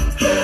Hey.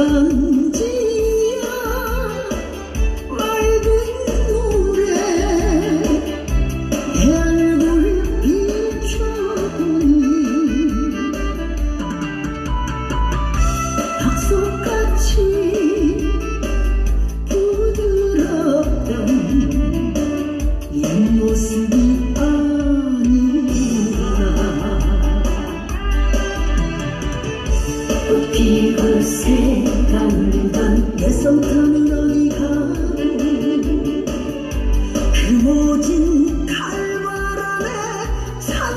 sun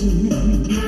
心